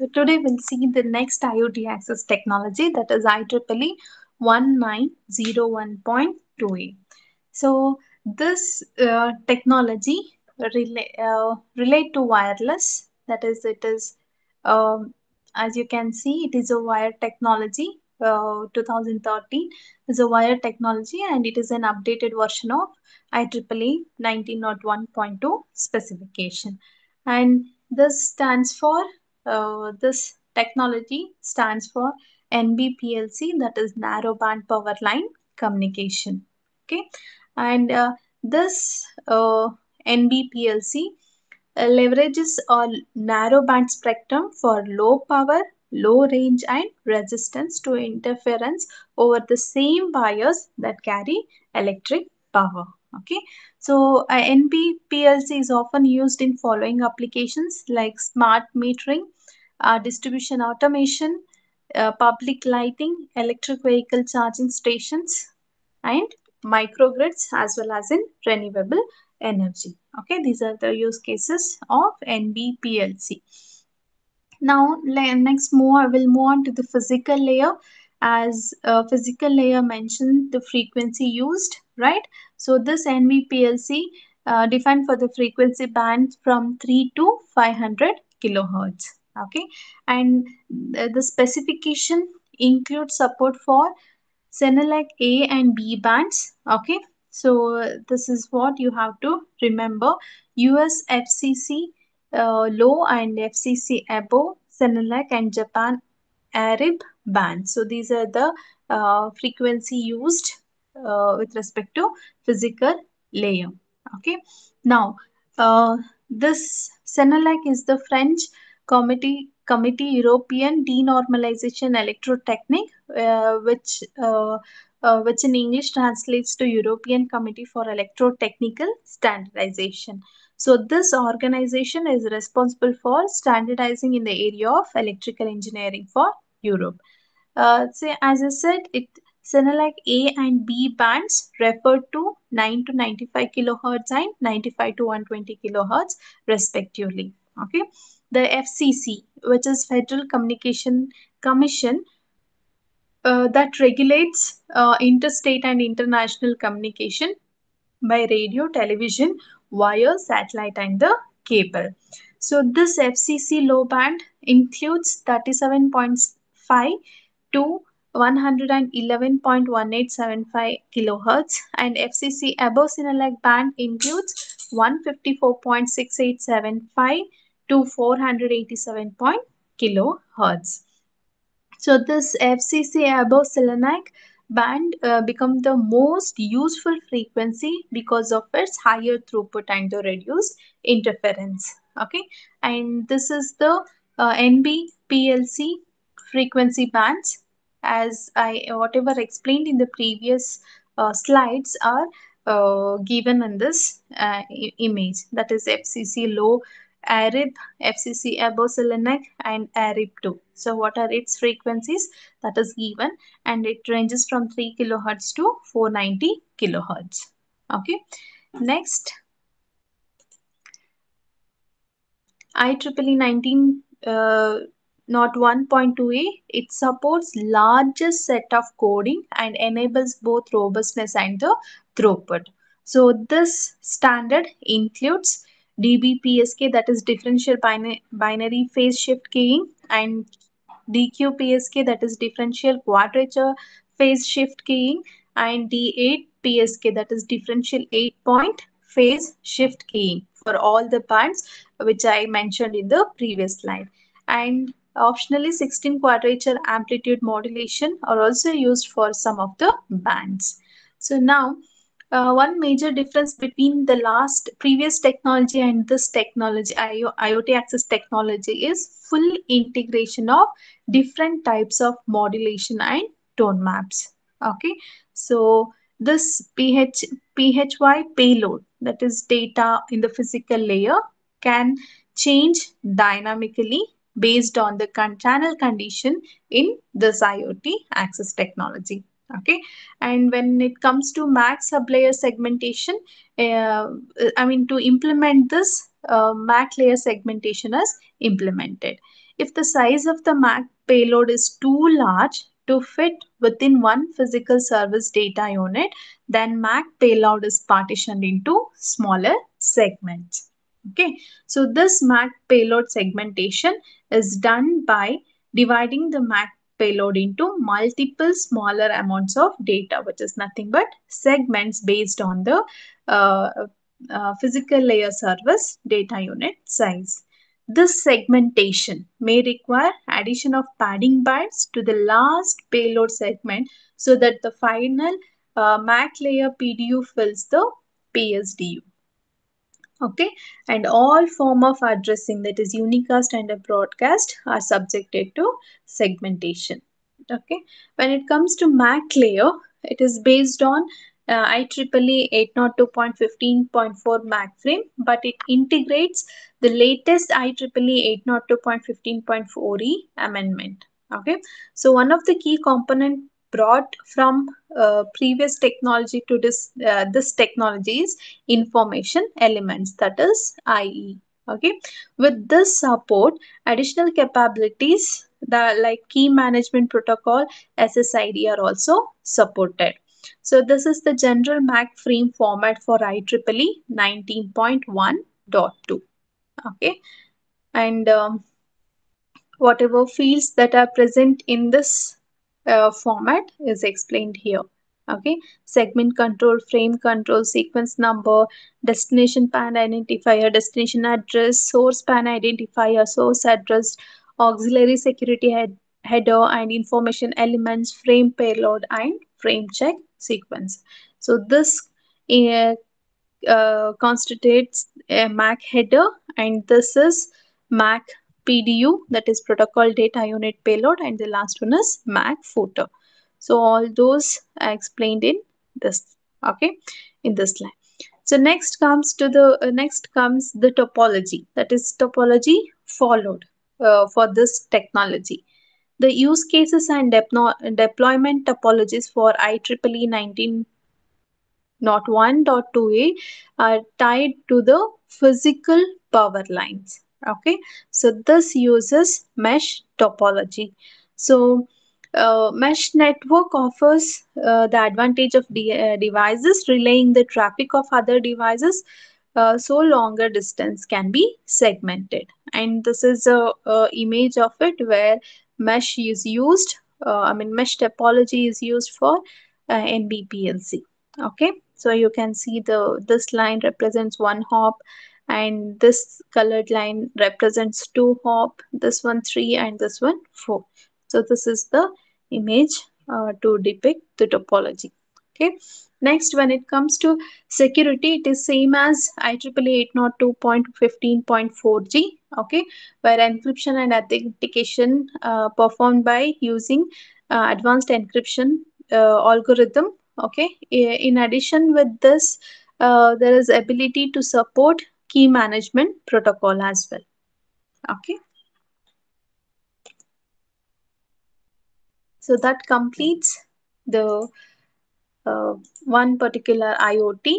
So today we'll see the next IoT access technology that is IEEE 1901.2a. So this uh, technology relate, uh, relate to wireless that is it is um, as you can see it is a wire technology uh, 2013 is a wire technology and it is an updated version of IEEE 1901.2 specification and this stands for uh, this technology stands for NBPLC that is narrowband power line communication. Okay? And uh, this uh, NBPLC uh, leverages a narrowband spectrum for low power low range and resistance to interference over the same wires that carry electric power okay. So uh, NBPLC is often used in following applications like smart metering uh, distribution automation uh, public lighting electric vehicle charging stations and microgrids as well as in renewable energy. Okay these are the use cases of NBPLC now next move I will move on to the physical layer. As a physical layer mentioned the frequency used right? So this NBPLC uh, defined for the frequency band from 3 to 500 kilohertz okay? And the specification includes support for CENELEC A and B bands okay? So this is what you have to remember. US FCC uh, low and FCC above CENELEC and Japan ARIB band so these are the uh, frequency used uh, with respect to physical layer okay now uh, this CENELEC is the French committee committee European denormalization electrotechnique uh, which uh, uh, which in English translates to European Committee for Electrotechnical Standardization. So this organization is responsible for standardizing in the area of electrical engineering for Europe. Uh, so as I said, it CENELEC A and B bands refer to 9 to 95 kilohertz and 95 to 120 kilohertz respectively. Okay, the FCC, which is Federal Communication Commission, uh, that regulates uh, interstate and international communication by radio, television, wire, satellite, and the cable. So this FCC low band includes 37.5 to 111.1875 kilohertz and FCC above CENELEC band includes 154.6875 to 487. kilohertz. So this FCC above CENELEC band uh, become the most useful frequency because of its higher throughput and the reduced interference. Okay, and this is the uh, NB PLC frequency bands as I whatever explained in the previous uh, slides are uh, given in this uh, image that is FCC low ARIB, FCC above CENELEC and ARIB2. So what are its frequencies that is given and it ranges from 3 kilohertz to 490 kilohertz. Okay. Next, IEEE 19 uh, not 1.2a it supports largest set of coding and enables both robustness and the throughput. So this standard includes DBPSK that is differential binary, binary phase shift keying and DQPSK that is differential quadrature phase shift keying and D8 PSK that is differential 8 point phase shift keying for all the bands which I mentioned in the previous slide. And optionally 16 quadrature amplitude modulation are also used for some of the bands. So now uh, one major difference between the last previous technology and this technology IoT access technology is full integration of different types of modulation and tone maps okay so this PH, PHY payload that is data in the physical layer can change dynamically based on the channel condition in this IoT access technology okay and when it comes to MAC sublayer segmentation uh, i mean to implement this uh, MAC layer segmentation is implemented if the size of the MAC payload is too large to fit within one physical service data unit, then MAC payload is partitioned into smaller segments. Okay, so this MAC payload segmentation is done by dividing the MAC payload into multiple smaller amounts of data, which is nothing but segments based on the uh, uh, physical layer service data unit size. This segmentation may require addition of padding bands to the last payload segment so that the final uh, MAC layer PDU fills the PSDU okay? And all form of addressing that is unicast and a broadcast are subjected to segmentation. Okay? When it comes to mac layer it is based on uh, IEEE 802.15.4 MAC frame, but it integrates the latest IEEE 802.15.4e amendment. Okay, so one of the key component brought from uh, previous technology to this uh, this technology is information elements that is IE. Okay, with this support, additional capabilities the like key management protocol SSID are also supported. So this is the general MAC frame format for IEEE 1901.2. Okay, and um, whatever fields that are present in this uh, format is explained here okay? Segment control frame control sequence number destination pan identifier destination address source pan identifier source address auxiliary security head, header and information elements frame payload and frame check sequence. So this uh, uh, constitutes a mac header and this is mac PDU that is protocol data unit payload and the last one is MAC footer. So all those are explained in this okay in this slide. So next comes to the uh, next comes the topology that is topology followed uh, for this technology. The use cases and deployment topologies for IEEE 1901.2a are tied to the physical power lines okay so this uses mesh topology. So uh, mesh network offers uh, the advantage of de uh, devices relaying the traffic of other devices uh, so longer distance can be segmented. And this is a, a image of it where mesh is used uh, i mean mesh topology is used for uh, nbplc okay so you can see the this line represents one hop and this colored line represents two hop this one three and this one four. So this is the image uh, to depict the topology. Okay. Next when it comes to security it is same as IEEE 802.15.4g okay. Where encryption and authentication uh, performed by using uh, advanced encryption uh, algorithm. Okay. In addition with this uh, there is ability to support key management protocol as well. Okay. So that completes the uh, one particular IoT